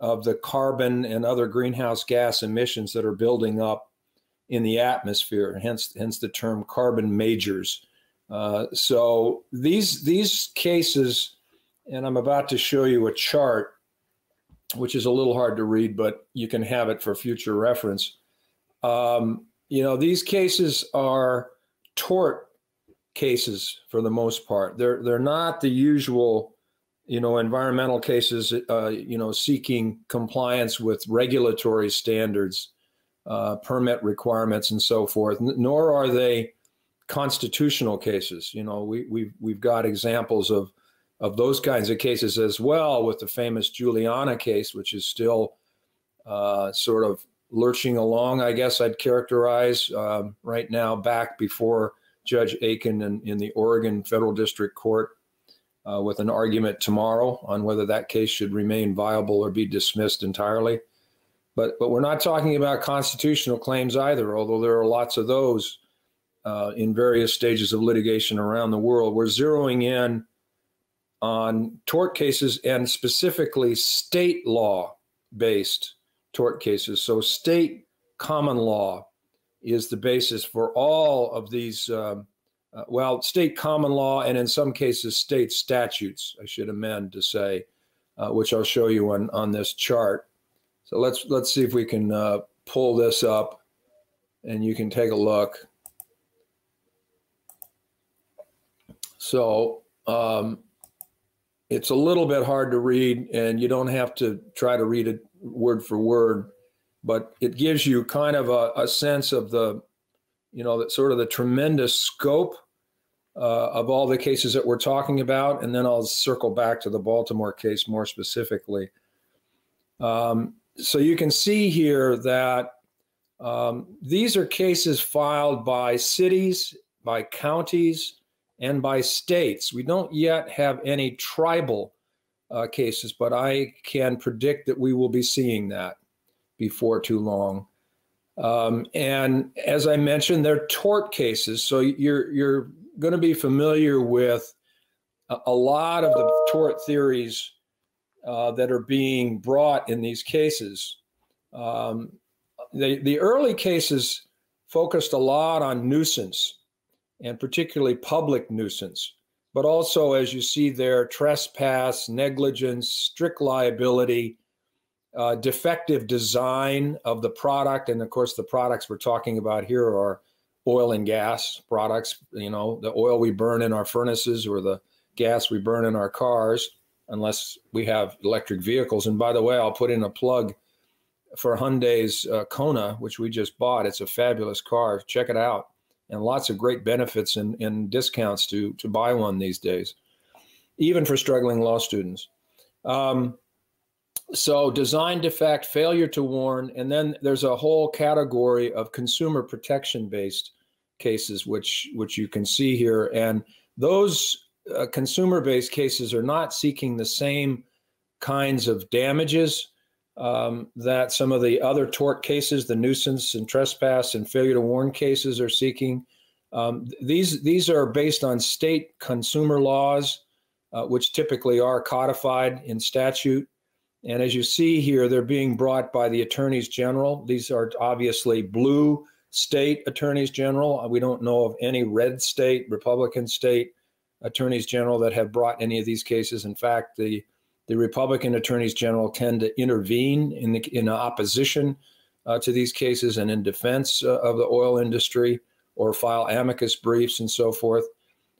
of the carbon and other greenhouse gas emissions that are building up in the atmosphere. Hence, hence the term carbon majors. Uh, so these these cases, and I'm about to show you a chart, which is a little hard to read, but you can have it for future reference. Um, you know, these cases are tort cases for the most part. They're they're not the usual, you know, environmental cases. Uh, you know, seeking compliance with regulatory standards, uh, permit requirements, and so forth. Nor are they constitutional cases. You know, we, we've, we've got examples of, of those kinds of cases as well with the famous Juliana case, which is still uh, sort of lurching along, I guess I'd characterize um, right now back before Judge Aiken in, in the Oregon Federal District Court uh, with an argument tomorrow on whether that case should remain viable or be dismissed entirely. But, but we're not talking about constitutional claims either, although there are lots of those uh, in various stages of litigation around the world. We're zeroing in on tort cases and specifically state law based tort cases. So, state common law is the basis for all of these, um, uh, well, state common law and in some cases state statutes, I should amend to say, uh, which I'll show you on, on this chart. So let's let's see if we can uh, pull this up and you can take a look. So um, it's a little bit hard to read, and you don't have to try to read it word for word, but it gives you kind of a, a sense of the, you know, that sort of the tremendous scope uh, of all the cases that we're talking about, and then I'll circle back to the Baltimore case more specifically. Um, so you can see here that um, these are cases filed by cities, by counties, and by states. We don't yet have any tribal uh, cases, but I can predict that we will be seeing that before too long. Um, and as I mentioned, they're tort cases, so you're you're going to be familiar with a, a, lot of the tort theories uh, that are being brought in these cases. Um, the the early cases focused a lot on nuisance and particularly public nuisance, but also, as you see there, trespass, negligence, strict liability, uh, defective design of the product. And of course, the products we're talking about here are oil and gas products, you know, the oil we burn in our furnaces or the gas we burn in our cars, unless we have electric vehicles. And by the way, I'll put in a plug for Hyundai's uh, Kona, which we just bought. It's a fabulous car. Check it out and lots of great benefits and, and discounts to, to buy one these days, even for struggling law students. Um, so, design defect, failure to warn, and then there's a whole category of consumer protection based cases, which, which you can see here. And those uh, consumer based cases are not seeking the same kinds of damages um, that some of the other tort cases, the nuisance and trespass and failure to warn cases, are seeking. Um, these these are based on state consumer laws, uh, which typically are codified in statute. And as you see here, they're being brought by the attorneys general. These are obviously blue state attorneys general. We don't know of any red state, Republican state attorneys general that have brought any of these cases. In fact, the the Republican attorneys general tend to intervene in, the, in opposition uh, to these cases and in defense uh, of the oil industry or file amicus briefs and so forth.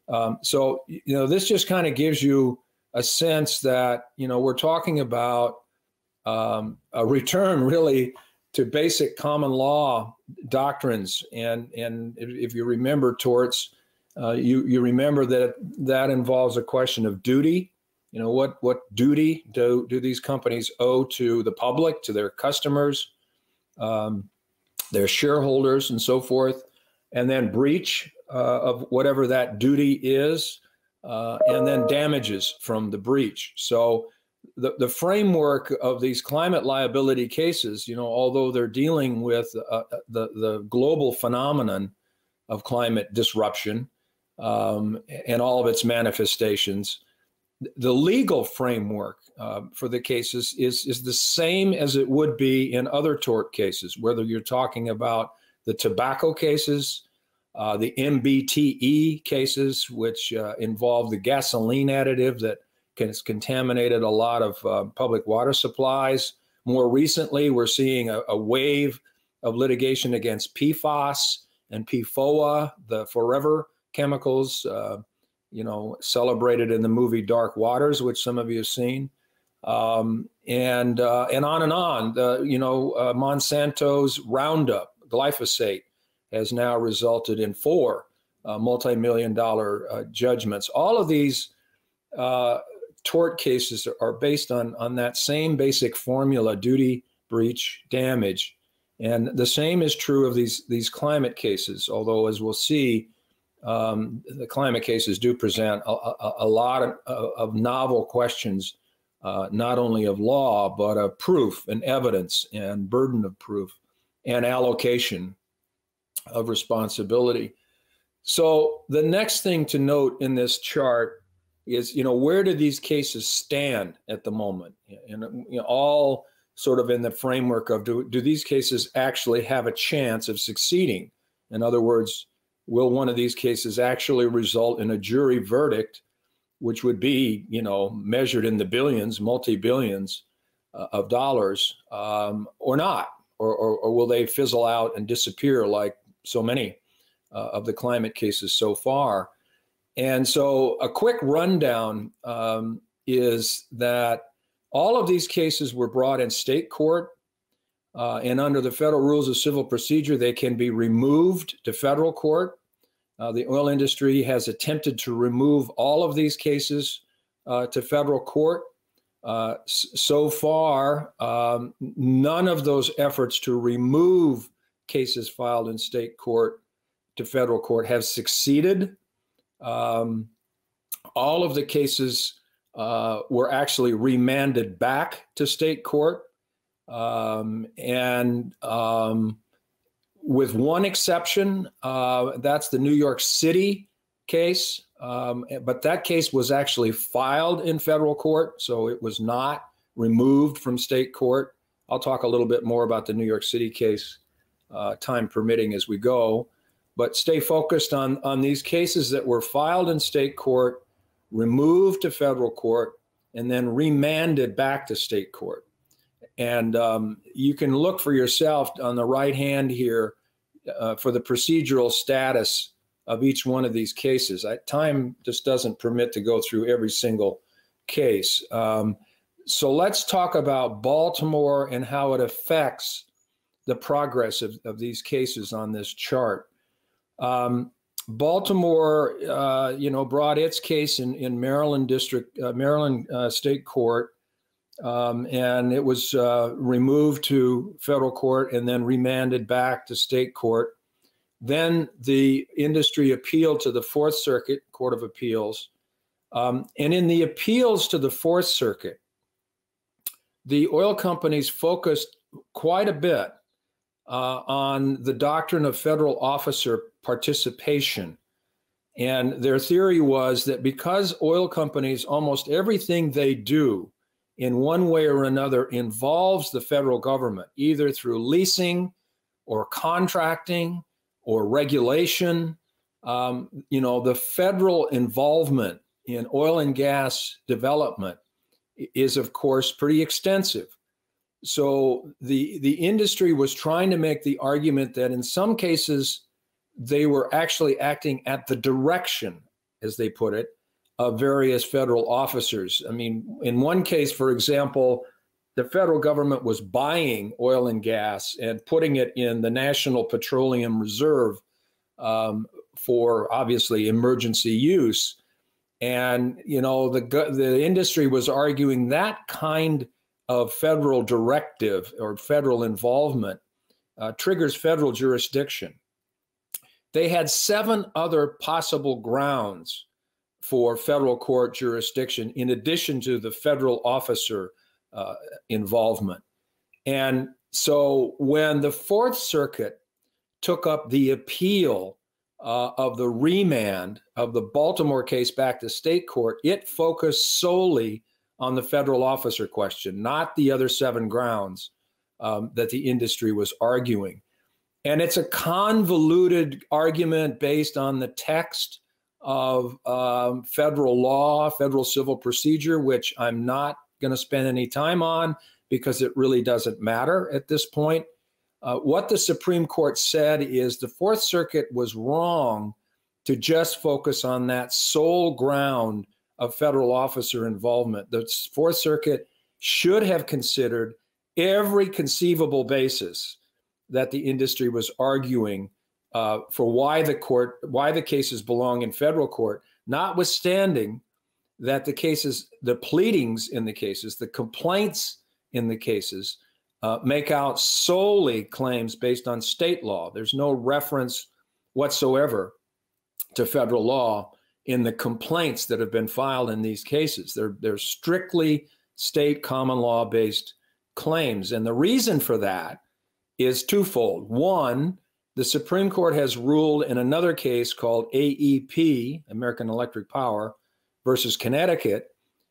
Um, so, you know, this just kind of gives you a sense that, you know, we're talking about um, a return really to basic common law doctrines. And, and if you remember torts, uh, you, you remember that that involves a question of duty you know what what duty do do these companies owe to the public to their customers um, their shareholders and so forth and then breach uh, of whatever that duty is uh, and then damages from the breach. So the, the framework of these climate liability cases you know although they're dealing with uh, the, the global phenomenon of climate disruption um, and all of its manifestations the legal framework uh, for the cases is, is the same as it would be in other tort cases, whether you're talking about the tobacco cases, uh, the MTBE cases, which uh, involve the gasoline additive that has contaminated a lot of uh, public water supplies. More recently, we're seeing a, a wave of litigation against PFAS and PFOA, the forever chemicals, uh, you know, celebrated in the movie Dark Waters, which some of you have seen, um, and uh, and on and on. You know Monsanto's Roundup, glyphosate, has now resulted in four uh, multi-million dollar uh, judgments. All of these uh, tort cases are based on on that same basic formula: duty, breach, damage. And the same is true of these these climate cases. Although, as we'll see, um, the climate cases do present a, a, a lot of, of, novel questions, uh, not only of law, but of proof and evidence and burden of proof and allocation of responsibility. So the next thing to note in this chart is, you know, where do these cases stand at the moment? And you know, all sort of in the framework of do, do these cases actually have a chance of succeeding? In other words, will one of these cases actually result in a jury verdict, which would be, you know, measured in the billions, multi billions uh, of dollars, um, or not? Or, or, or, will they fizzle out and disappear like so many uh, of the climate cases so far? And so, a quick rundown um, is that all of these cases were brought in state court. Uh, and under the federal rules of civil procedure, they can be removed to federal court. Uh, the oil industry has attempted to remove all of these cases uh, to federal court. Uh, so far, um, none of those efforts to remove cases filed in state court to federal court have succeeded. Um, all of the cases uh, were actually remanded back to state court. Um, and um, with one exception. Uh, that's the New York City case. Um, but that case was actually filed in federal court, so it was not removed from state court. I'll talk a little bit more about the New York City case, uh, time permitting, as we go. But stay focused on, on these cases that were filed in state court, removed to federal court, and then remanded back to state court. And um, you can look for yourself on the right hand here uh, for the procedural status of each one of these cases. I, time just doesn't permit to go through every single case. Um, so let's talk about Baltimore and how it affects the progress of, of these cases on this chart. Um, Baltimore, uh, you know, brought its case in, in Maryland District, uh, Maryland uh, State Court um, and it was uh, removed to federal court and then remanded back to state court. Then the industry appealed to the Fourth Circuit Court of Appeals. Um, and in the appeals to the Fourth Circuit, the oil companies focused quite a bit uh, on the doctrine of federal officer participation. And their theory was that because oil companies, almost everything they do in one way or another involves the federal government, either through leasing or contracting or regulation. Um, you know, the federal involvement in oil and gas development is, of course, pretty extensive. So the the industry was trying to make the argument that in some cases they were actually acting at the direction, as they put it, of various federal officers. I mean, in one case, for example, the federal government was buying oil and gas and putting it in the National Petroleum Reserve um, for obviously emergency use. And you know the the industry was arguing that kind of federal directive or federal involvement uh, triggers federal jurisdiction. They had seven other possible grounds for federal court jurisdiction in addition to the federal officer uh, involvement. And so when the Fourth Circuit took up the appeal uh, of the remand of the Baltimore case back to state court, it focused solely on the federal officer question, not the other seven grounds um, that the industry was arguing. And it's a convoluted argument based on the text of um, federal law, federal civil procedure, which I'm not going to spend any time on because it really doesn't matter at this point. Uh, what the Supreme Court said is the Fourth Circuit was wrong to just focus on that sole ground of federal officer involvement. The Fourth Circuit should have considered every conceivable basis that the industry was arguing uh, for why the court, why the cases belong in federal court, notwithstanding that the cases, the pleadings in the cases, the complaints in the cases uh, make out solely claims based on state law. There's no reference whatsoever to federal law in the complaints that have been filed in these cases. They're, they're strictly state common law based claims. And the reason for that is twofold. One, the Supreme Court has ruled in another case called AEP, American Electric Power, versus Connecticut,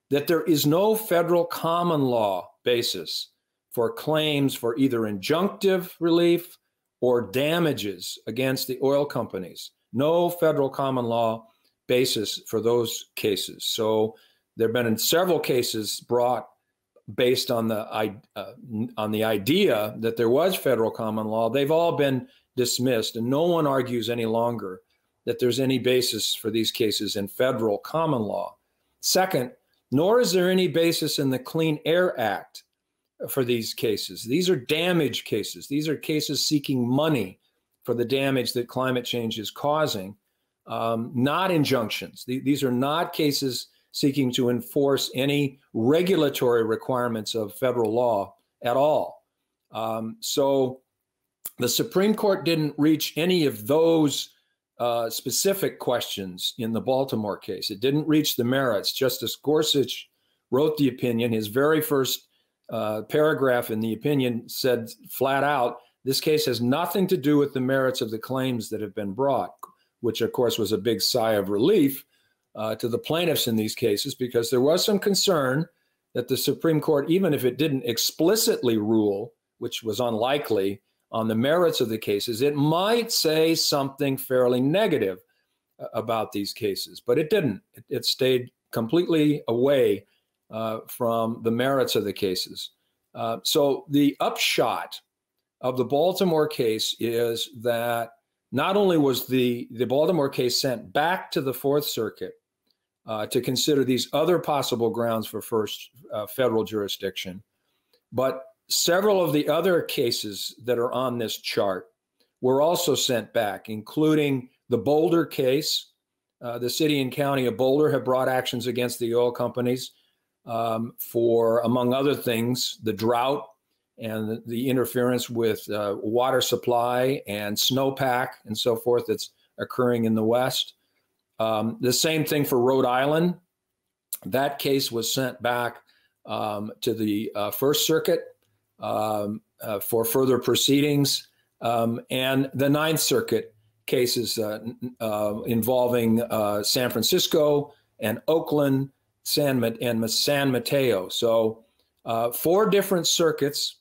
that there is no federal common law basis for claims for either injunctive relief or damages against the oil companies. No federal common law basis for those cases. So there have been several cases brought based on the uh, on the idea that there was federal common law. They've all been dismissed, and no one argues any longer that there's any basis for these cases in federal common law. Second, nor is there any basis in the Clean Air Act for these cases. These are damage cases. These are cases seeking money for the damage that climate change is causing, um, not injunctions. these are not cases seeking to enforce any regulatory requirements of federal law at all. Um, so the Supreme Court didn't reach any of those uh, specific questions in the Baltimore case. It didn't reach the merits. Justice Gorsuch wrote the opinion. His very first uh, paragraph in the opinion said flat out this case has nothing to do with the merits of the claims that have been brought, which of course was a big sigh of relief uh, to the plaintiffs in these cases because there was some concern that the Supreme Court, even if it didn't explicitly rule, which was unlikely, on the merits of the cases, it might say something fairly negative uh, about these cases, but it didn't. It, it stayed completely away uh, from the merits of the cases. Uh, so the upshot of the Baltimore case is that not only was the, the Baltimore case sent back to the Fourth Circuit uh, to consider these other possible grounds for first uh, federal jurisdiction, but several of the other cases that are on this chart were also sent back, including the Boulder case. Uh, the city and county of Boulder have brought actions against the oil companies um, for, among other things, the drought and the interference with uh, water supply and snowpack and so forth that's occurring in the West. Um, the same thing for Rhode Island. That case was sent back um, to the uh, First Circuit um, uh, for further proceedings. Um, and the Ninth Circuit cases uh, uh, involving uh, San Francisco and Oakland San and San Mateo. So, uh, four different circuits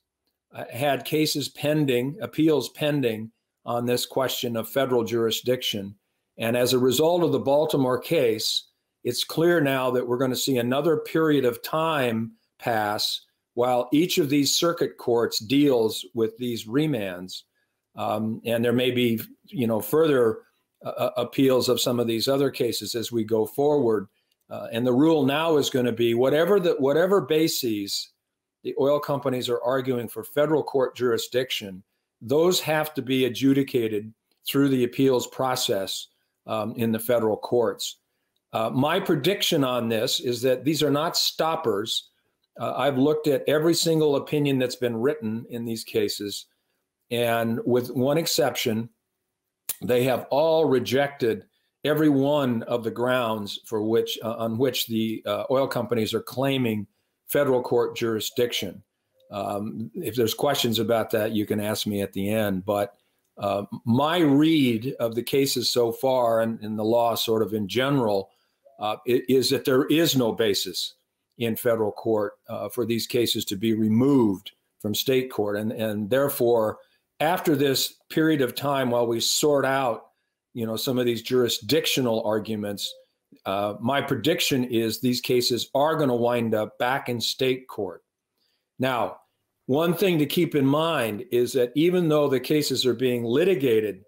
had cases pending, appeals pending on this question of federal jurisdiction. And as a result of the Baltimore case, it's clear now that we're going to see another period of time pass while each of these circuit courts deals with these remands. Um, and there may be, you know, further uh, uh appeals of some of these other cases as we go forward. Uh, and the rule now is going to be whatever the whatever bases the oil companies are arguing for federal court jurisdiction, those have to be adjudicated through the appeals process um, in the federal courts. Uh, my prediction on this is that these are not stoppers. Uh, I've looked at every single opinion that's been written in these cases, and with one exception, they have all rejected every one of the grounds for which uh, on which the uh, oil companies are claiming federal court jurisdiction. Um, if there's questions about that, you can ask me at the end. But Uh, my read of the cases so far and, and the law, sort of in general, uh, is that there is no basis in federal court uh, for these cases to be removed from state court. And, and therefore, after this period of time while we sort out, you know, some of these jurisdictional arguments, uh, my prediction is these cases are going to wind up back in state court. Now, one thing to keep in mind is that even though the cases are being litigated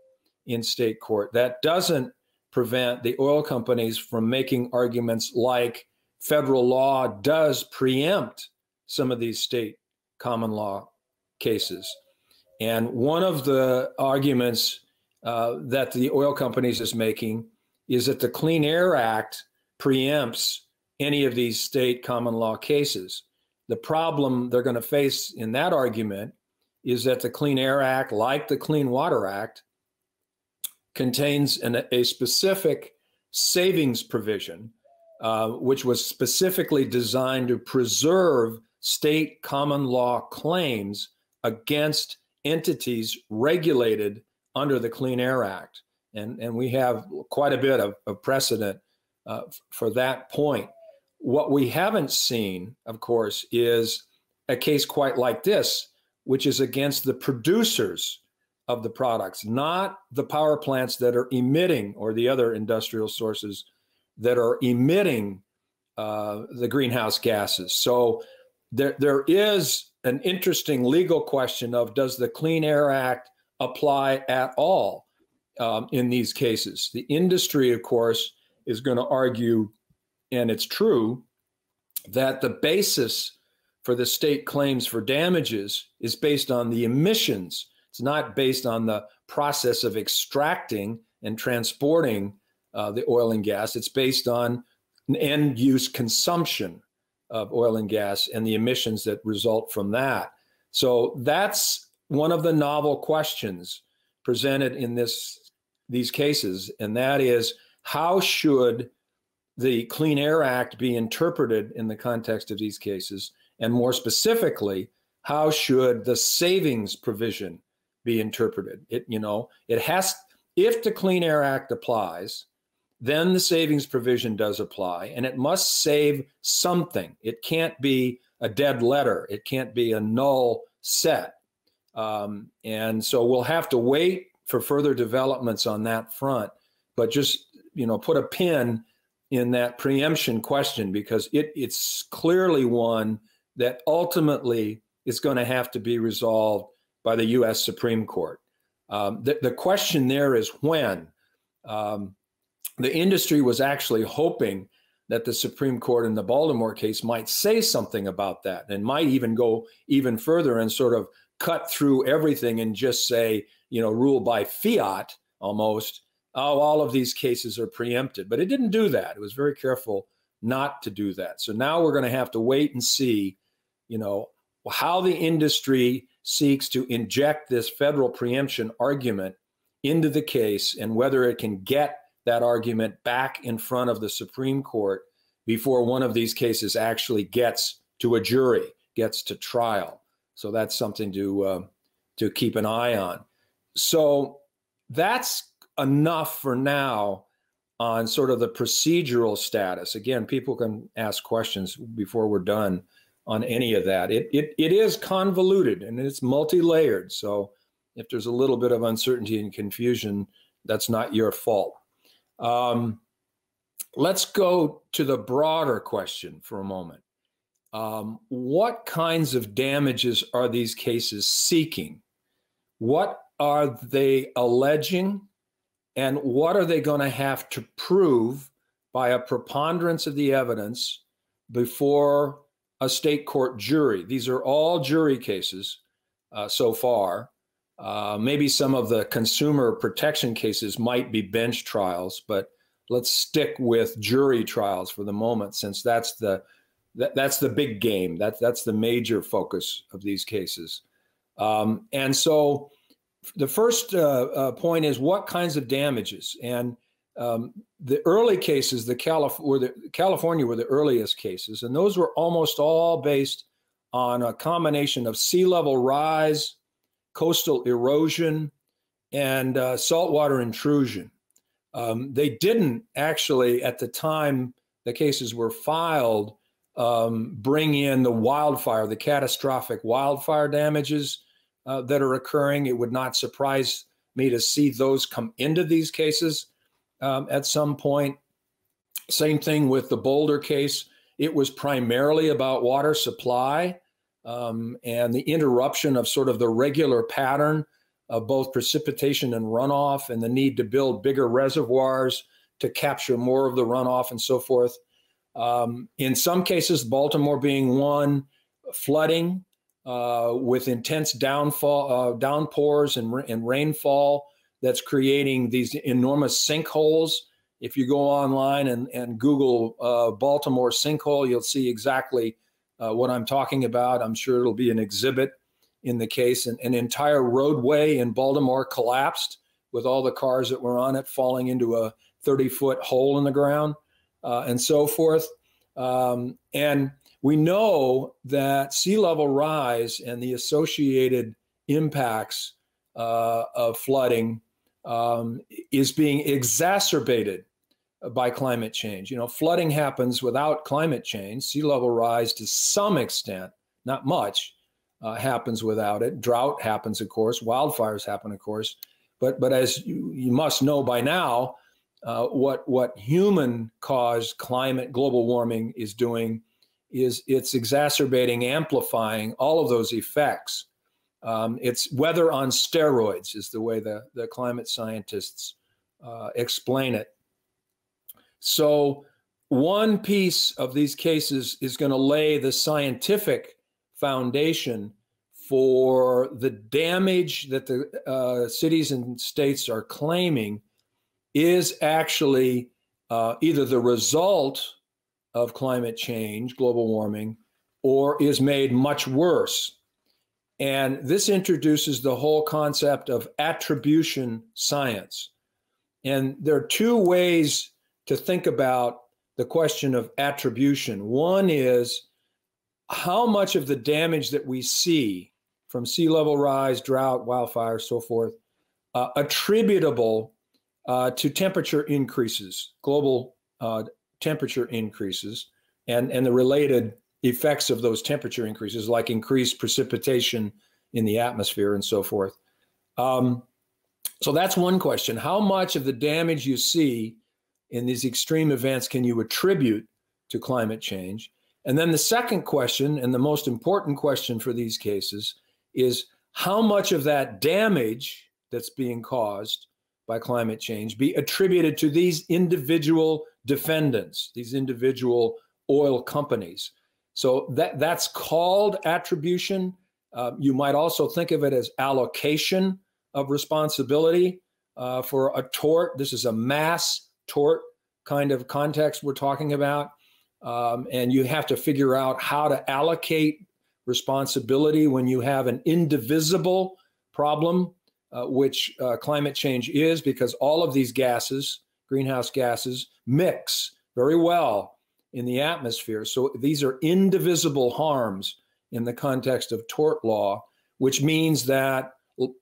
in state court, that doesn't prevent the oil companies from making arguments like federal law does preempt some of these state common law cases. And one of the arguments uh, that the oil companies is making is that the Clean Air Act preempts any of these state common law cases. The problem they're going to face in that argument is that the Clean Air Act, like the Clean Water Act, contains an, a specific savings provision, uh, which was specifically designed to preserve state common law claims against entities regulated under the Clean Air Act. And, and we have quite a bit of, of precedent uh, for that point. What we haven't seen, of course, is a case quite like this, which is against the producers of the products, not the power plants that are emitting or the other industrial sources that are emitting uh, the greenhouse gases. So there, there is an interesting legal question of does the Clean Air Act apply at all um, in these cases? The industry, of course, is going to argue, and it's true, that the basis for the state claims for damages is based on the emissions. It's not based on the process of extracting and transporting uh, the oil and gas. It's based on end use consumption of oil and gas and the emissions that result from that. So that's one of the novel questions presented in this these cases, and that is how should the Clean Air Act be interpreted in the context of these cases, and more specifically, how should the savings provision be interpreted? It you know it has if the Clean Air Act applies, then the savings provision does apply and it must save something. It can't be a dead letter, it can't be a null set. Um, and so we'll have to wait for further developments on that front. But just you know, put a pin in that preemption question because it, it's clearly one that ultimately is going to have to be resolved by the U.S. Supreme Court. Um, the, the question there is when. Um, the industry was actually hoping that the Supreme Court in the Baltimore case might say something about that and might even go even further and sort of cut through everything and just say, you know, rule by fiat almost. Oh, all of these cases are preempted. But it didn't do that. It was very careful not to do that. So now we're going to have to wait and see, you know, how the industry seeks to inject this federal preemption argument into the case and whether it can get that argument back in front of the Supreme Court before one of these cases actually gets to a jury, gets to trial. So that's something to uh, to keep an eye on. So that's enough for now on sort of the procedural status. Again, people can ask questions before we're done on any of that. It it, it is convoluted and it's multi-layered. So if there's a little bit of uncertainty and confusion, that's not your fault. Um, let's go to the broader question for a moment. Um, what kinds of damages are these cases seeking? What are they alleging? And what are they going to have to prove by a preponderance of the evidence before a state court jury? These are all jury cases uh, so far. Uh, maybe some of the consumer protection cases might be bench trials, but let's stick with jury trials for the moment, since that's the that, that's the big game. That's that's the major focus of these cases. Um, and so, the first uh, uh, point is what kinds of damages. And um, the early cases, the, Calif- were the California were the earliest cases, and those were almost all based on a combination of sea level rise coastal erosion and uh, saltwater intrusion. Um, they didn't actually, at the time the cases were filed, um, bring in the wildfire, the catastrophic wildfire damages uh, that are occurring. It would not surprise me to see those come into these cases um, at some point. Same thing with the Boulder case. It was primarily about water supply um, and the interruption of sort of the regular pattern of both precipitation and runoff and the need to build bigger reservoirs to capture more of the runoff and so forth. Um, in some cases, Baltimore being one, flooding uh, with intense downfall, uh, downpours and, and rainfall that's creating these enormous sinkholes. If you go online and, and Google uh, Baltimore sinkhole, you'll see exactly uh, what I'm talking about. I'm sure it'll be an exhibit in the case. An, an entire roadway in Baltimore collapsed with all the cars that were on it falling into a 30 foot hole in the ground uh, and so forth. Um, and we know that sea level rise and the associated impacts uh, of flooding um, is being exacerbated by climate change. You know, flooding happens without climate change. Sea level rise to some extent, not much, uh, happens without it. Drought happens, of course. Wildfires happen, of course. But but as you, you must know by now, uh, what what human caused climate global warming is doing is it's exacerbating, amplifying all of those effects. Um, it's weather on steroids, is the way the, the climate scientists uh, explain it. So, one piece of these cases is going to lay the scientific foundation for the damage that the uh, cities and states are claiming is actually uh, either the result of climate change, global warming, or is made much worse. And this introduces the whole concept of attribution science. And there are two ways to think about the question of attribution. One is how much of the damage that we see from sea level rise, drought, wildfire, so forth, uh, attributable uh, to temperature increases, global uh, temperature increases, and, and the related effects of those temperature increases, like increased precipitation in the atmosphere and so forth. Um, so that's one question. How much of the damage you see in these extreme events can you attribute to climate change? And then the second question, and the most important question for these cases, is how much of that damage that's being caused by climate change be attributed to these individual defendants, these individual oil companies. So that that's called attribution. Uh, you might also think of it as allocation of responsibility uh, for a tort. This is a mass tort kind of context we're talking about. Um, and you have to figure out how to allocate responsibility when you have an indivisible problem, uh, which uh, climate change is, because all of these gases, greenhouse gases, mix very well in the atmosphere. So these are indivisible harms in the context of tort law, which means that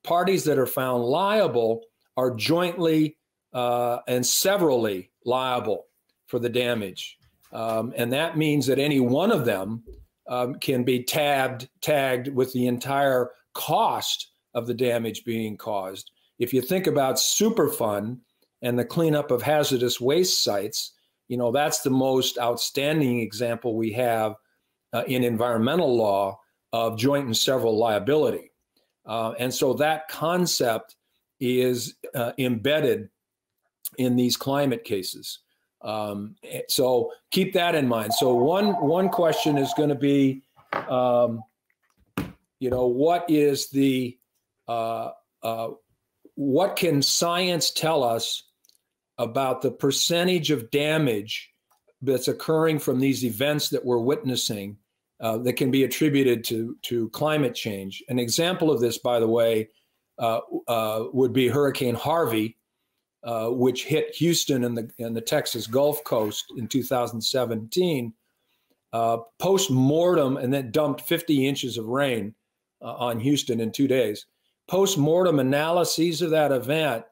parties that are found liable are jointly uh, and severally liable for the damage. Um, and that means that any one of them um, can be tabbed, tagged with the entire cost of the damage being caused. If you think about Superfund and the cleanup of hazardous waste sites, you know, that's the most outstanding example we have uh, in environmental law of joint and several liability. Uh, and so that concept is uh, embedded in these climate cases. Um, eh, so keep that in mind. So one one question is going to be, um, you know, what is the uh, uh, what can science tell us about the percentage of damage that's occurring from these events that we're witnessing uh, that can be attributed to, to climate change. An example of this, by the way, uh, would be Hurricane Harvey, which hit Houston and the, and the Texas Gulf Coast in 2017, uh, post mortem, and then dumped 50 inches of rain uh, on Houston in two days. Post mortem analyses of that event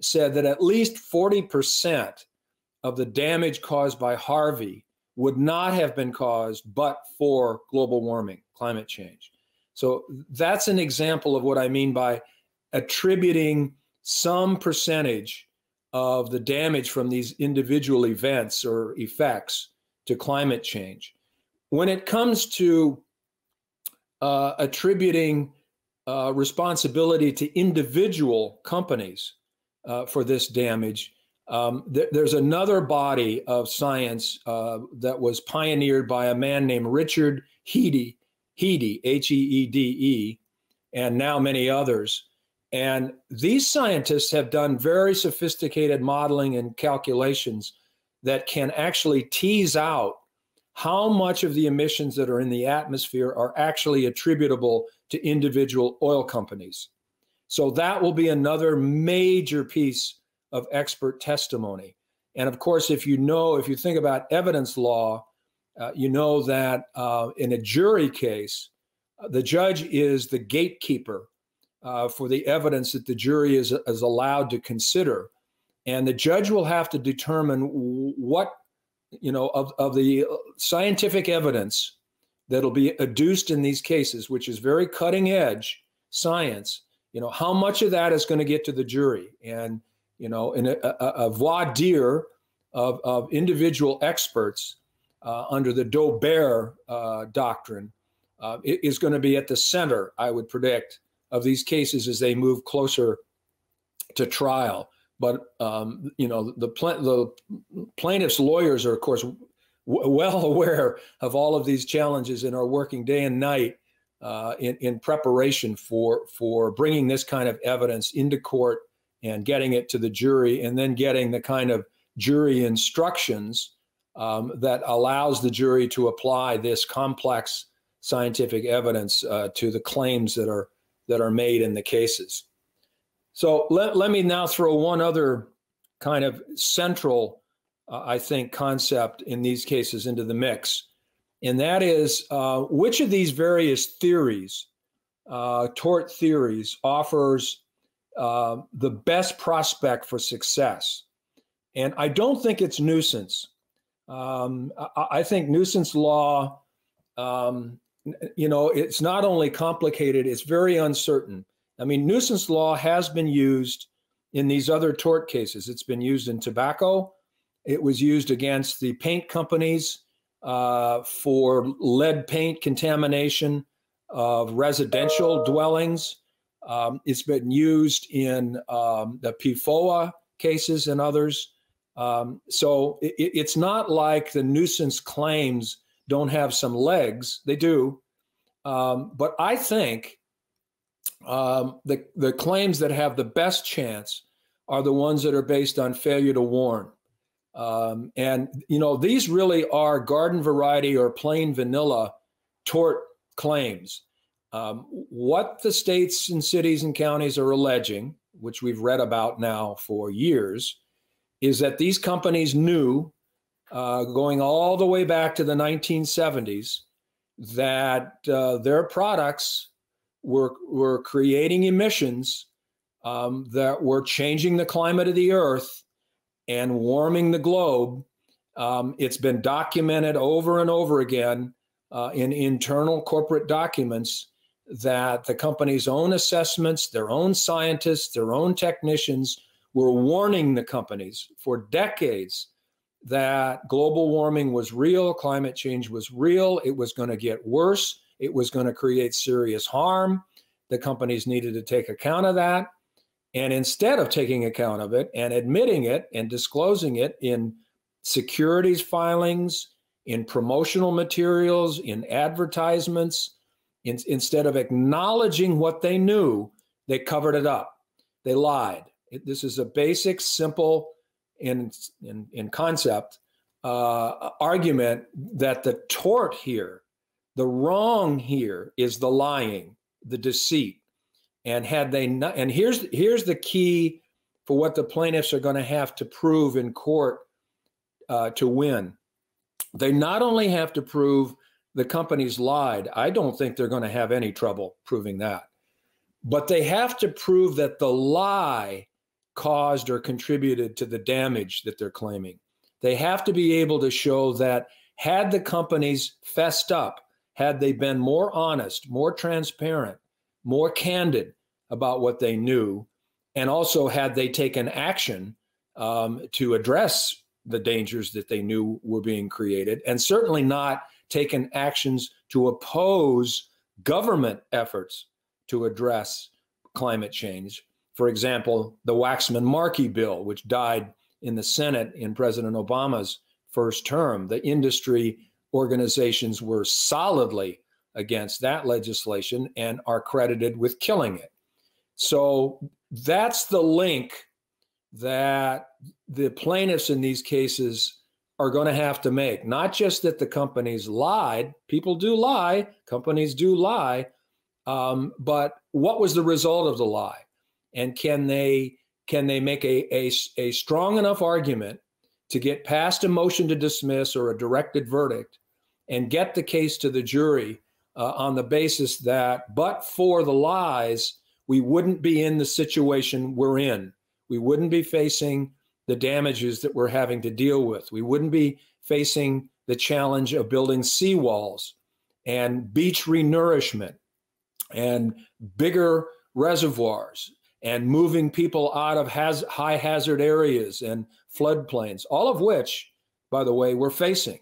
said that at least 40% of the damage caused by Harvey would not have been caused but for global warming, climate change. So that's an example of what I mean by attributing some percentage of the damage from these individual events or effects to climate change. When it comes to uh, attributing uh, responsibility to individual companies uh, for this damage, um, th- there's another body of science uh, that was pioneered by a man named Richard Heede, Heede, H E E D E, and now many others. And these scientists have done very sophisticated modeling and calculations that can actually tease out how much of the emissions that are in the atmosphere are actually attributable to individual oil companies. So that will be another major piece of expert testimony. And of course, if you know, if you think about evidence law, uh, you know that uh, in a jury case, uh, the judge is the gatekeeper uh, for the evidence that the jury is, is allowed to consider. And the judge will have to determine what, you know, of, of the scientific evidence that'll be adduced in these cases, which is very cutting edge science, you know, how much of that is going to get to the jury? And you know, a, a, a voir dire of, of individual experts uh, under the Daubert uh, doctrine uh, is going to be at the center, I would predict, of these cases as they move closer to trial. But um, you know, the, pl- the plaintiffs' lawyers are, of course, well aware of all of these challenges and are working day and night uh, in, in preparation for for bringing this kind of evidence into court and getting it to the jury and then getting the kind of jury instructions um, that allows the jury to apply this complex scientific evidence uh, to the claims that are that are made in the cases. So let, let me now throw one other kind of central, uh, I think, concept in these cases into the mix. And that is uh, which of these various theories, uh, tort theories, offers uh, the best prospect for success. And I don't think it's nuisance. Um, I, I, think nuisance law, um, you know, it's not only complicated, it's very uncertain. I mean, nuisance law has been used in these other tort cases. It's been used in tobacco. It was used against the paint companies uh, for lead paint contamination of residential dwellings. Um, it's been used in um, the PFOA cases and others. Um, so it, it's not like the nuisance claims don't have some legs. They do. Um, but I think um, the, the claims that have the best chance are the ones that are based on failure to warn. Um, and, you know, these really are garden variety or plain vanilla tort claims. Um, what the states and cities and counties are alleging, which we've read about now for years, is that these companies knew, uh, going all the way back to the 1970s, that uh, their products were, were creating emissions um, that were changing the climate of the earth and warming the globe. Um, it's been documented over and over again uh, in internal corporate documents that the company's own assessments, their own scientists, their own technicians were warning the companies for decades that global warming was real, climate change was real, it was going to get worse, it was going to create serious harm. The companies needed to take account of that. And instead of taking account of it and admitting it and disclosing it in securities filings, in promotional materials, in advertisements, in, instead of acknowledging what they knew, they covered it up. They lied. It, this is a basic, simple, in, in, in concept uh, argument that the tort here, the wrong here is the lying, the deceit. And had they not, and here's here's the key for what the plaintiffs are going to have to prove in court uh, to win. They not only have to prove the companies lied. I don't think they're going to have any trouble proving that. but they have to prove that the lie caused or contributed to the damage that they're claiming. They have to be able to show that had the companies fessed up, had they been more honest, more transparent, more candid about what they knew, and also had they taken action um, to address the dangers that they knew were being created, and certainly not taken actions to oppose government efforts to address climate change. For example, the Waxman Markey bill, which died in the Senate in President Obama's first term, the industry organizations were solidly against that legislation and are credited with killing it. So that's the link that the plaintiffs in these cases are going to have to make. Not just that the companies lied, people do lie, companies do lie, um, but what was the result of the lie? And can they can they make a, a, a strong enough argument to get past a motion to dismiss or a directed verdict and get the case to the jury uh, on the basis that, but for the lies, we wouldn't be in the situation we're in. We wouldn't be facing the damages that we're having to deal with. We wouldn't be facing the challenge of building seawalls and beach renourishment and bigger reservoirs and moving people out of high hazard areas and floodplains, all of which, by the way, we're facing,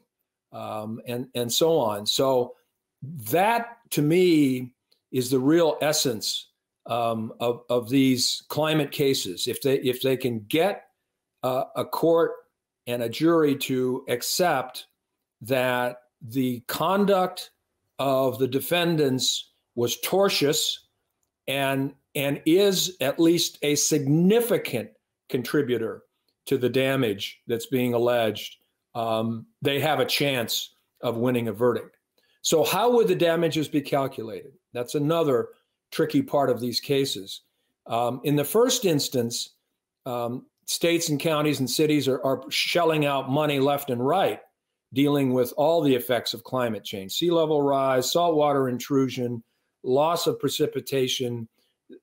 um, and, and so on. So, that to me is the real essence um, of, of these climate cases. If they, if they can get uh, a court and a jury to accept that the conduct of the defendants was tortious and and is at least a significant contributor to the damage that's being alleged, um, they have a chance of winning a verdict. So, how would the damages be calculated? That's another tricky part of these cases. Um, in the first instance, um, states and counties and cities are, are shelling out money left and right, dealing with all the effects of climate change sea level rise, saltwater intrusion, loss of precipitation,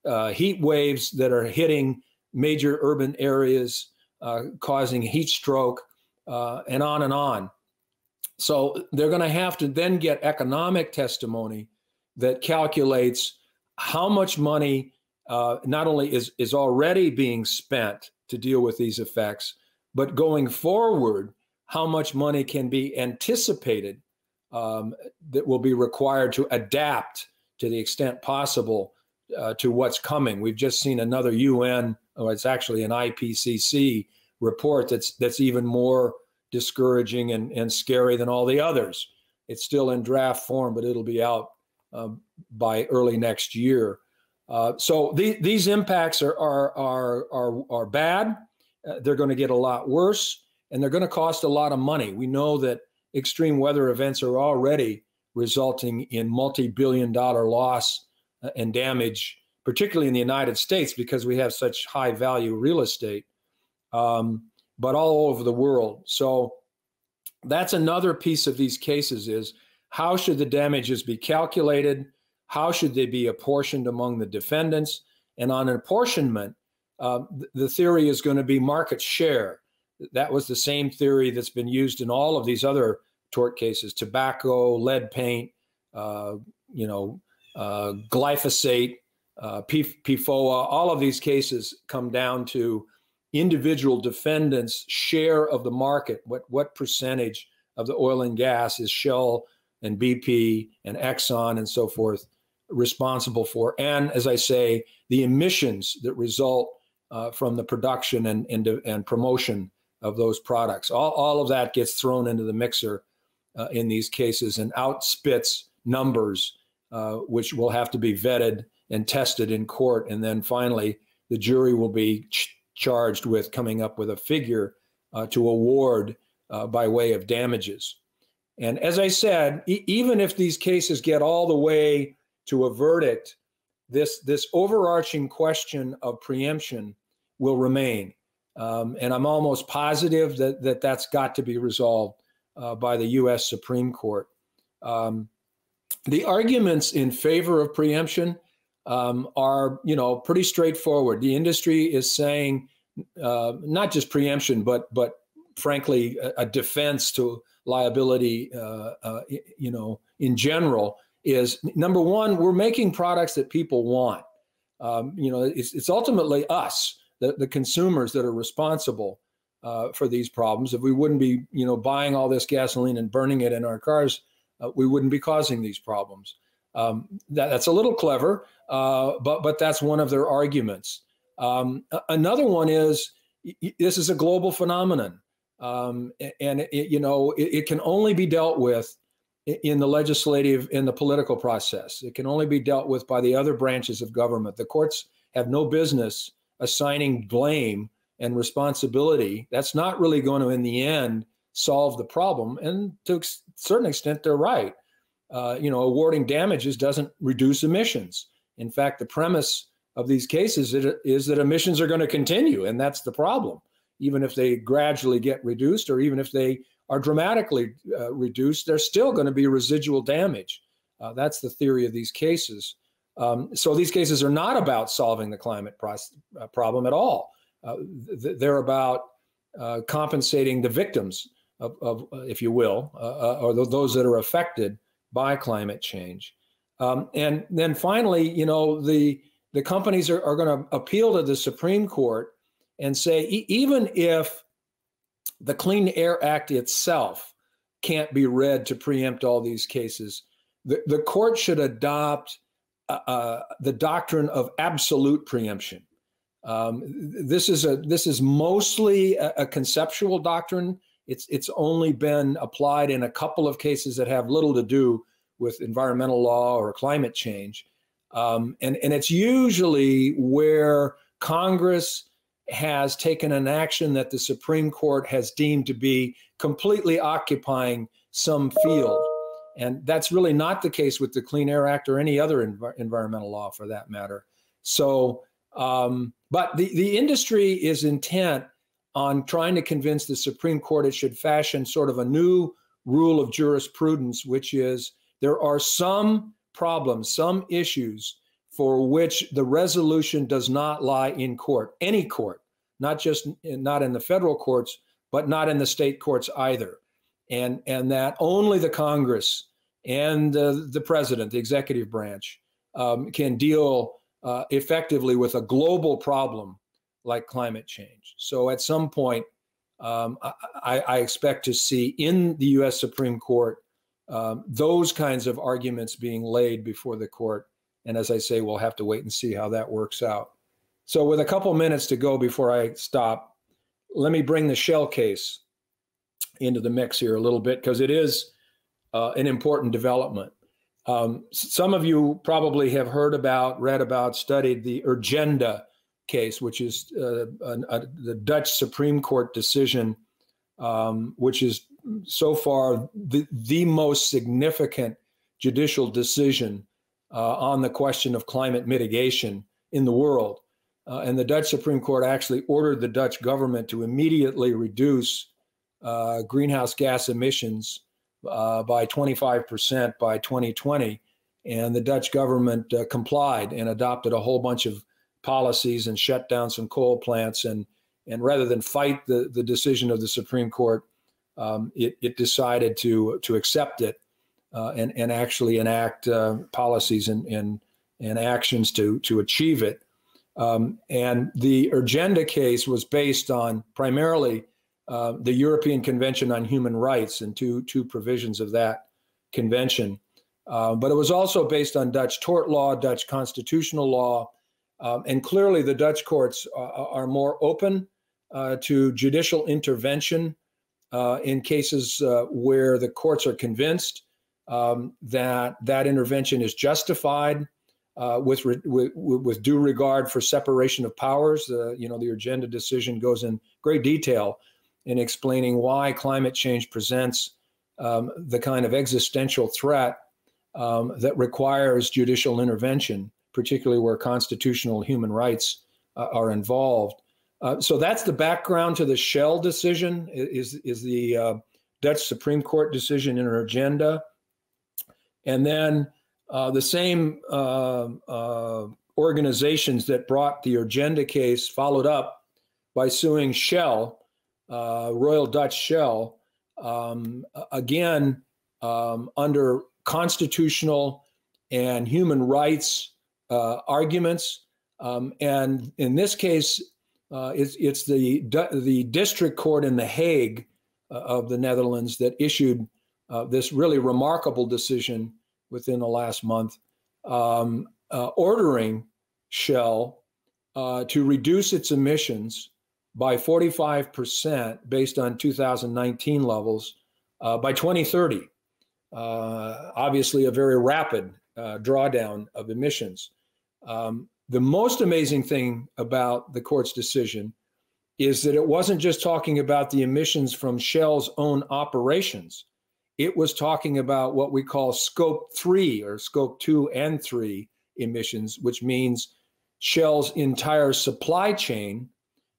uh, heat waves that are hitting major urban areas, uh, causing heat stroke, uh, and on and on. So they're going to have to then get economic testimony that calculates how much money uh, not only is, is already being spent to deal with these effects, but going forward, how much money can be anticipated um, that will be required to adapt to the extent possible uh, to what's coming. We've just seen another UN, or it's actually an IPCC report that's that's even more discouraging and, and scary than all the others. It's still in draft form, but it'll be out um, by early next year. Uh, so the, these impacts are are are are, are bad. Uh, they're going to get a lot worse, and they're going to cost a lot of money. We know that extreme weather events are already resulting in multi-billion-dollar loss uh, and damage, particularly in the United States because we have such high value real estate, um, but all over the world. So that's another piece of these cases is how should the damages be calculated? How should they be apportioned among the defendants? And on apportionment, uh, the theory is going to be market share. That was the same theory that's been used in all of these other tort cases: tobacco, lead paint, uh, you know, uh, glyphosate, uh, PFOA, all of these cases come down to individual defendants' share of the market. What what percentage of the oil and gas is Shell and BP and Exxon and so forth responsible for? And as I say, the emissions that result uh, from the production and, and and promotion of those products. All all of that gets thrown into the mixer uh, in these cases and outspits numbers uh, which will have to be vetted and tested in court. And then finally, the jury will be ch- charged with coming up with a figure uh, to award uh, by way of damages. And as I said, e- even if these cases get all the way to a verdict, this, this overarching question of preemption will remain. Um, and I'm almost positive that, that that's got to be resolved uh, by the US Supreme Court. Um, the arguments in favor of preemption, um, are you know pretty straightforward. The industry is saying uh, not just preemption, but but frankly a, a defense to liability. Uh, uh, you know, in general, is number one, we're making products that people want. Um, you know, it's, it's ultimately us, the, the consumers, that are responsible uh, for these problems. If we wouldn't be, you know, buying all this gasoline and burning it in our cars, uh, we wouldn't be causing these problems. Um, that, that's a little clever, uh, but but that's one of their arguments. Um, another one is this is a global phenomenon, um, and it, you know it, it, can only be dealt with in the legislative in the political process. It can only be dealt with by the other branches of government. The courts have no business assigning blame and responsibility. That's not really going to, in the end, solve the problem. And to a certain extent, they're right. Uh, you know, awarding damages doesn't reduce emissions. In fact, the premise of these cases is that emissions are going to continue, and that's the problem. Even if they gradually get reduced, or even if they are dramatically uh, reduced, there's still going to be residual damage. Uh, that's the theory of these cases. Um, so these cases are not about solving the climate uh, problem at all. Uh, th- they're about uh, compensating the victims of, of if you will, or th- those that are affected by climate change. Um, and then finally, you know, the the companies are, are going to appeal to the Supreme Court and say e- even if the Clean Air Act itself can't be read to preempt all these cases, the, the court should adopt uh, uh the doctrine of absolute preemption. Um, this is a this is mostly a, a conceptual doctrine it's it's only been applied in a couple of cases that have little to do with environmental law or climate change, um, and and it's usually where Congress has taken an action that the Supreme Court has deemed to be completely occupying some field. And that's really not the case with the Clean Air Act or any other env- environmental law for that matter. So, um, but the, the industry is intent on trying to convince the Supreme Court it should fashion sort of a new rule of jurisprudence, which is there are some problems, some issues for which the resolution does not lie in court, any court, not just not in the federal courts, but not in the state courts either. And, and that only the Congress and uh, the president, the executive branch, um, can deal uh, effectively with a global problem like climate change. So at some point, um, I, I, expect to see in the U.S. Supreme Court um, those kinds of arguments being laid before the court. And as I say, we'll have to wait and see how that works out. So, with a couple minutes to go before I stop, let me bring the Shell case into the mix here a little bit because it is uh, an important development. Um, some of you probably have heard about, read about, studied the Urgenda case, which is uh, a, the Dutch Supreme Court decision, um, which is so far the, the most significant judicial decision uh, on the question of climate mitigation in the world. Uh, and the Dutch Supreme Court actually ordered the Dutch government to immediately reduce uh, greenhouse gas emissions uh, by 25% by 2020. And the Dutch government uh, complied and adopted a whole bunch of policies and shut down some coal plants. And, and rather than fight the, the decision of the Supreme Court, um, it, it decided to, to accept it uh, and, and actually enact uh, policies and, and, and actions to, to achieve it. Um, and the Urgenda case was based on primarily uh, the European Convention on Human Rights and two, two provisions of that convention. Uh, but it was also based on Dutch tort law, Dutch constitutional law, um, and clearly, the Dutch courts are, are more open uh, to judicial intervention uh, in cases uh, where the courts are convinced um, that that intervention is justified uh, with, re- with, with due regard for separation of powers. you know, the Urgenda decision goes in great detail in explaining why climate change presents um, the kind of existential threat um, that requires judicial intervention particularly where constitutional human rights uh, are involved. Uh, so that's the background to the Shell decision. Is is the uh, Dutch Supreme Court decision in Urgenda, and then uh, the same uh, uh, organizations that brought the Urgenda case followed up by suing Shell, Royal Dutch Shell, um, again um, under constitutional and human rights arguments. Um, and in this case, uh, it's, it's the, the district court in The Hague uh, of the Netherlands that issued uh, this really remarkable decision within the last month, um, uh, ordering Shell uh, to reduce its emissions by 45% based on 2019 levels uh, by 2030. Uh, obviously, a very rapid uh, drawdown of emissions. Um, the most amazing thing about the court's decision is that it wasn't just talking about the emissions from Shell's own operations. It was talking about what we call scope three or scope two and three emissions, which means Shell's entire supply chain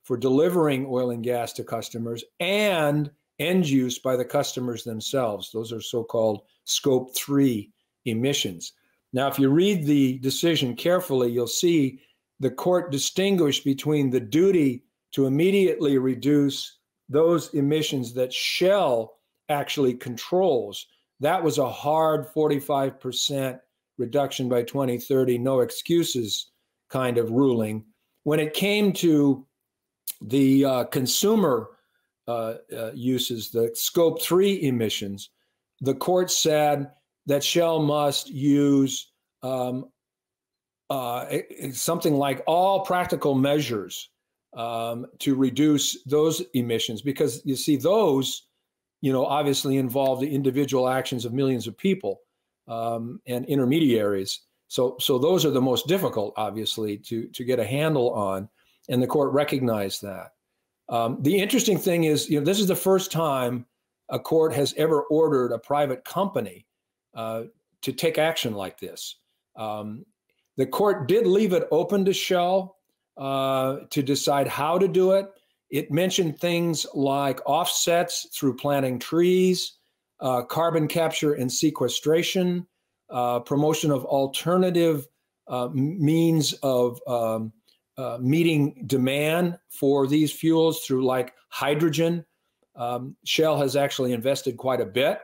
for delivering oil and gas to customers and end use by the customers themselves. Those are so called scope three emissions. Now, if you read the decision carefully, you'll see the court distinguished between the duty to immediately reduce those emissions that Shell actually controls. That was a hard 45% reduction by 2030, no excuses kind of ruling. When it came to the uh, consumer uh, uh, uses, the scope three emissions, the court said that Shell must use um, uh, something like all practical measures um, to reduce those emissions because you see those you know obviously involve the individual actions of millions of people um, and intermediaries so, so those are the most difficult, obviously, to to get a handle on, and the court recognized that. Um, the interesting thing is, you know, this is the first time a court has ever ordered a private company uh, to take action like this. Um, the court did leave it open to Shell uh, to decide how to do it. It mentioned things like offsets through planting trees, uh, carbon capture and sequestration, uh, promotion of alternative uh, means of um, uh, meeting demand for these fuels through like hydrogen. Um, Shell has actually invested quite a bit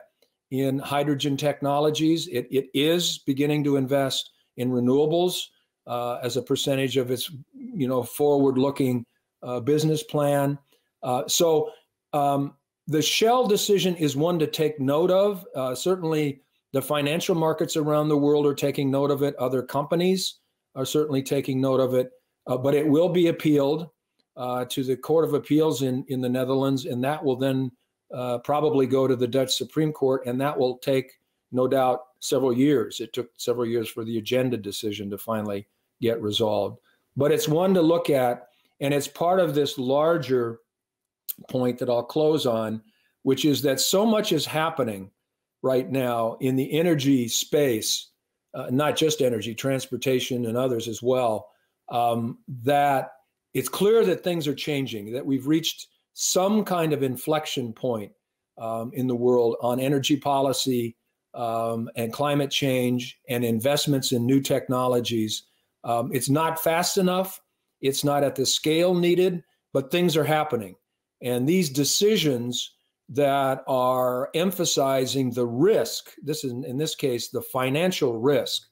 in hydrogen technologies. It, it is beginning to invest in renewables uh, as a percentage of its, you know, forward-looking uh, business plan. Uh, so um, the Shell decision is one to take note of. certainly, the financial markets around the world are taking note of it. Other companies are certainly taking note of it. Uh, but it will be appealed uh, to the Court of Appeals in, in the Netherlands, and that will then uh, probably go to the Dutch Supreme Court, and that will take, no doubt, several years. It took several years for the Urgenda decision to finally get resolved. But it's one to look at, and it's part of this larger point that I'll close on, which is that so much is happening right now in the energy space, uh, not just energy, transportation, and others as well, um, that it's clear that things are changing, that we've reached some kind of inflection point um, in the world on energy policy um, and climate change and investments in new technologies. Um, it's not fast enough, it's not at the scale needed, but things are happening. And these decisions that are emphasizing the risk, this is in this case, the financial risk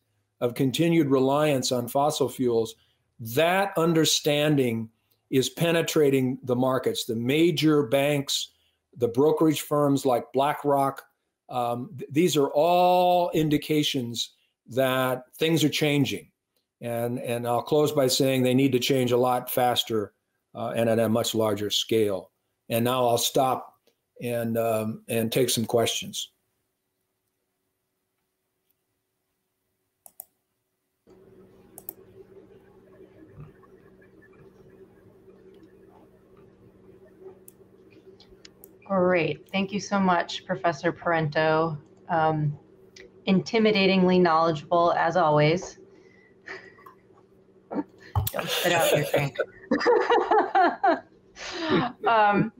of continued reliance on fossil fuels, that understanding is penetrating the markets. The major banks, the brokerage firms like BlackRock, um, th- these are all indications that things are changing. And, and I'll close by saying they need to change a lot faster uh, and at a much larger scale. And now I'll stop and um, and take some questions. Great. Thank you so much, Professor Parenteau. Um, intimidatingly knowledgeable, as always. Don't spit out your drink. um,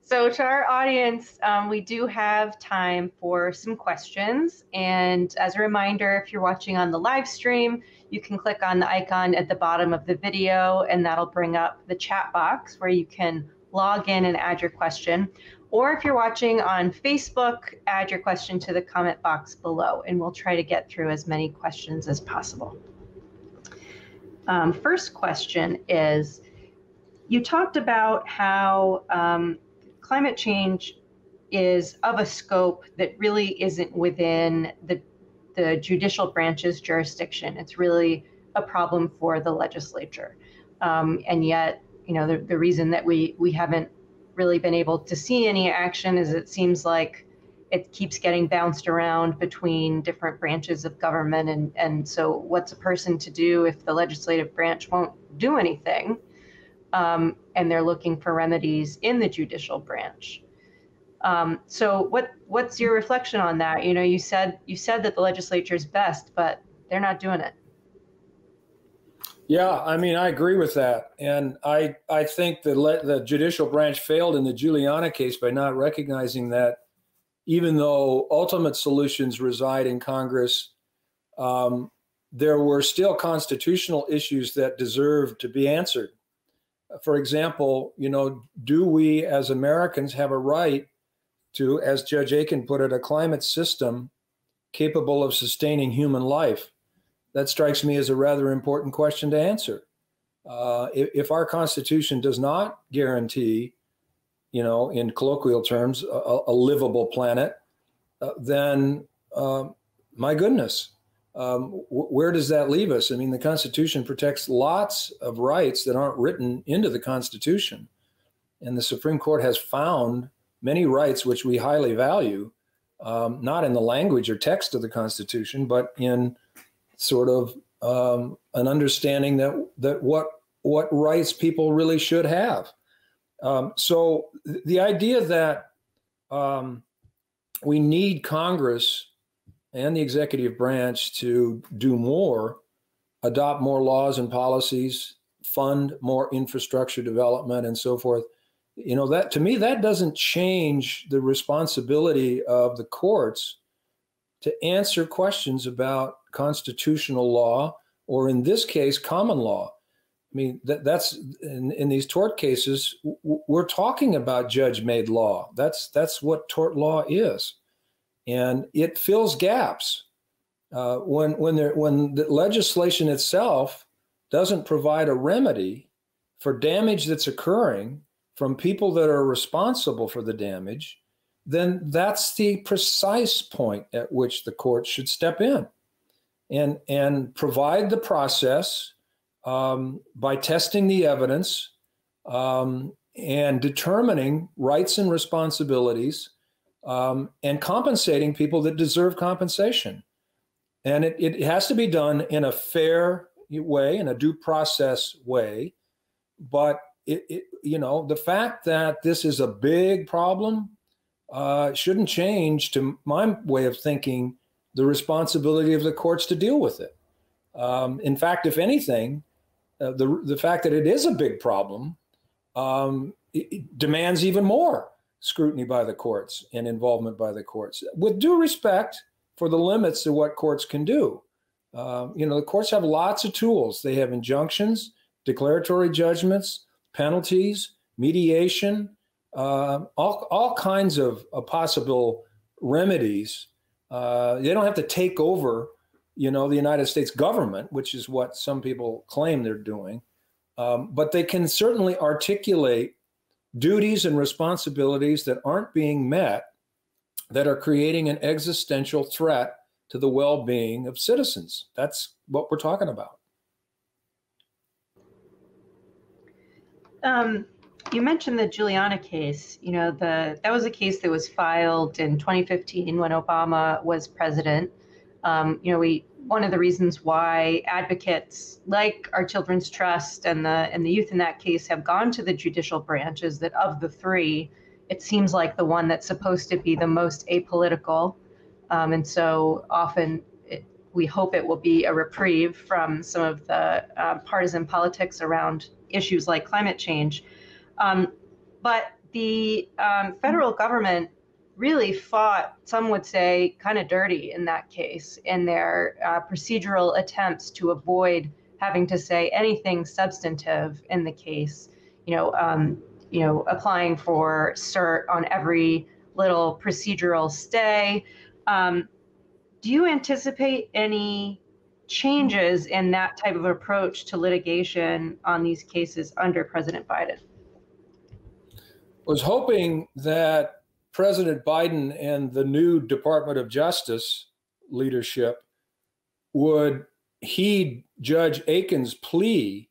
so, to our audience, um, we do have time for some questions. And as a reminder, if you're watching on the live stream, you can click on the icon at the bottom of the video and that'll bring up the chat box where you can log in and add your question. Or if you're watching on Facebook, add your question to the comment box below and we'll try to get through as many questions as possible. Um, first question is, you talked about how um, climate change is of a scope that really isn't within the, the judicial branch's jurisdiction. It's really a problem for the legislature. Um, and yet, you know, the, the reason that we, we haven't really been able to see any action is it seems like it keeps getting bounced around between different branches of government. And, and so, what's a person to do if the legislative branch won't do anything? Um, and they're looking for remedies in the judicial branch. Um, so what what's your reflection on that? You know, you said you said that the legislature is best, but they're not doing it. Yeah, I mean, I agree with that, and I I think the le- the judicial branch failed in the Juliana case by not recognizing that even though ultimate solutions reside in Congress, um, there were still constitutional issues that deserve to be answered. For example, you know, do we as Americans have a right to, as Judge Aiken put it, a climate system capable of sustaining human life? That strikes me as a rather important question to answer. Uh, if, if, our Constitution does not guarantee, you know, in colloquial terms, a, a livable planet, uh, then um, my goodness, um, where does that leave us? I mean, the Constitution protects lots of rights that aren't written into the Constitution. And the Supreme Court has found many rights which we highly value, um, not in the language or text of the Constitution, but in sort of um, an understanding that that what what rights people really should have. Um, so th- the idea that um, we need Congress and the executive branch to do more, adopt more laws and policies, fund more infrastructure development, and so forth you know that to me that doesn't change the responsibility of the courts to answer questions about constitutional law or in this case common law. I mean that, that's in, in these tort cases w- we're talking about judge made law. That's that's what tort law is. And it fills gaps. Uh, when when there when the legislation itself doesn't provide a remedy for damage that's occurring from people that are responsible for the damage, then that's the precise point at which the court should step in and, and provide the process um, by testing the evidence um, and determining rights and responsibilities um, and compensating people that deserve compensation. And it, it has to be done in a fair way, in a due process way. But it, it, you know, the fact that this is a big problem uh, shouldn't change, to my way of thinking, the responsibility of the courts to deal with it. Um, in fact, if anything, uh, the the fact that it is a big problem um, demands even more scrutiny by the courts and involvement by the courts, with due respect for the limits of what courts can do. Uh, you know, the courts have lots of tools. They have injunctions, declaratory judgments, penalties, mediation, uh, all, all kinds of uh, possible remedies. Uh, they don't have to take over, you know, the United States government, which is what some people claim they're doing. Um, but they can certainly articulate duties and responsibilities that aren't being met that are creating an existential threat to the well-being of citizens. That's what we're talking about. Um, you mentioned the Juliana case. You know, the that was a case that was filed in 2015 when Obama was president. Um, you know, we one of the reasons why advocates like our Children's Trust and the and the youth in that case have gone to the judicial branch is that of the three, it seems like the one that's supposed to be the most apolitical, um, and so often it, we hope it will be a reprieve from some of the uh, partisan politics around issues like climate change. Um, but the um, federal government really fought, some would say, kind of dirty in that case in their uh, procedural attempts to avoid having to say anything substantive in the case. You know, um, you know, applying for cert on every little procedural stay. Um, do you anticipate any changes in that type of approach to litigation on these cases under President Biden? Was hoping that President Biden and the new Department of Justice leadership would heed Judge Aiken's plea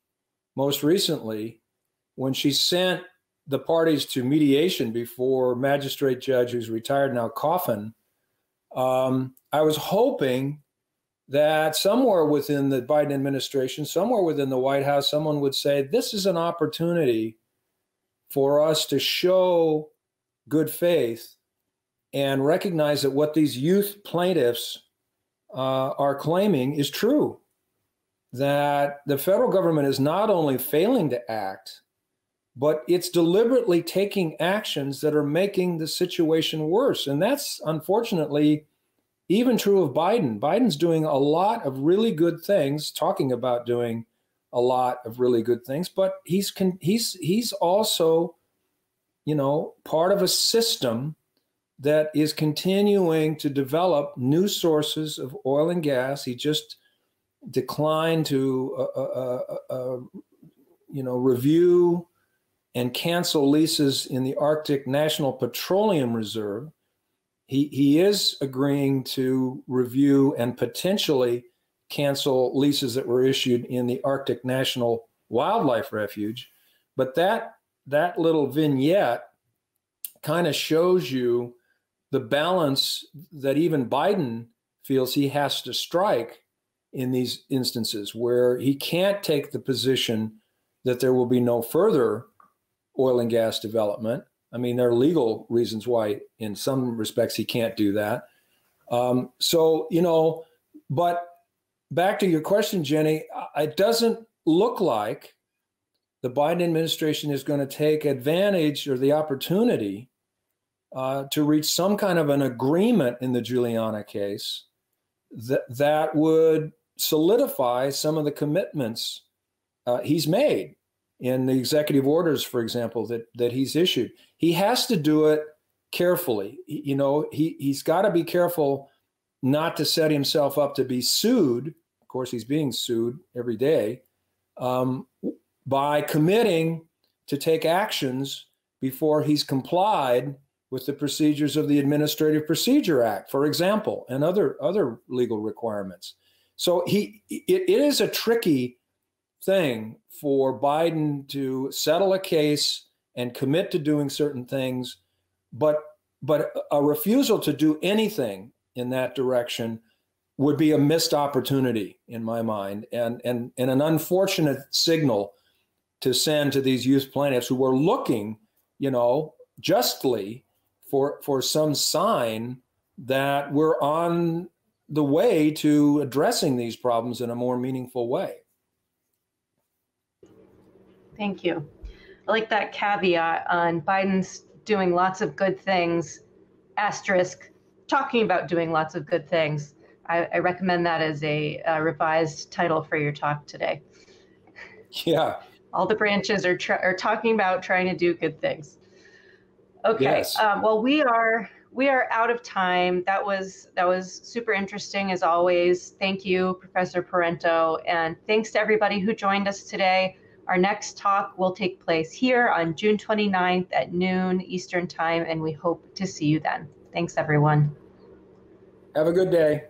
most recently when she sent the parties to mediation before magistrate judge who's retired now coffin. Um, i was hoping that somewhere within the biden administration somewhere within the white house someone would say this is an opportunity for us to show good faith and recognize that what these youth plaintiffs uh, are claiming is true that the federal government is not only failing to act but it's deliberately taking actions that are making the situation worse. And that's unfortunately even true of Biden. Biden's doing a lot of really good things, talking about doing a lot of really good things, but he's he's he's also, you know, part of a system that is continuing to develop new sources of oil and gas. He just declined to, uh, uh, uh, uh you know, review and cancel leases in the Arctic National Petroleum Reserve. He, he is agreeing to review and potentially cancel leases that were issued in the Arctic National Wildlife Refuge. But that, that little vignette kind of shows you the balance that even Biden feels he has to strike in these instances where he can't take the position that there will be no further oil and gas development. I mean, there are legal reasons why, in some respects, he can't do that. Um, so, you know, but back to your question, Jenny, it doesn't look like the Biden administration is going to take advantage or the opportunity uh, to reach some kind of an agreement in the Juliana case that, that would solidify some of the commitments uh, he's made in the executive orders, for example, that that he's issued. He has to do it carefully. You know, he he's got to be careful not to set himself up to be sued. Of course, he's being sued every day um, by committing to take actions before he's complied with the procedures of the Administrative Procedure Act, for example, and other other legal requirements. So he it, it is a tricky thing for Biden to settle a case and commit to doing certain things, but but a refusal to do anything in that direction would be a missed opportunity in my mind and and, and an unfortunate signal to send to these youth plaintiffs who were looking, you know, justly for for some sign that we're on the way to addressing these problems in a more meaningful way. Thank you. I like that caveat on Biden's doing lots of good things, asterisk, talking about doing lots of good things. I, I recommend that as a, a, revised title for your talk today. Yeah. All the branches are, are talking about trying to do good things. Okay. Yes. Um, well, we are we are out of time. That was that was super interesting as always. Thank you, Professor Parenteau, and thanks to everybody who joined us today. Our next talk will take place here on June 29th at noon Eastern Time, and we hope to see you then. Thanks, everyone. Have a good day.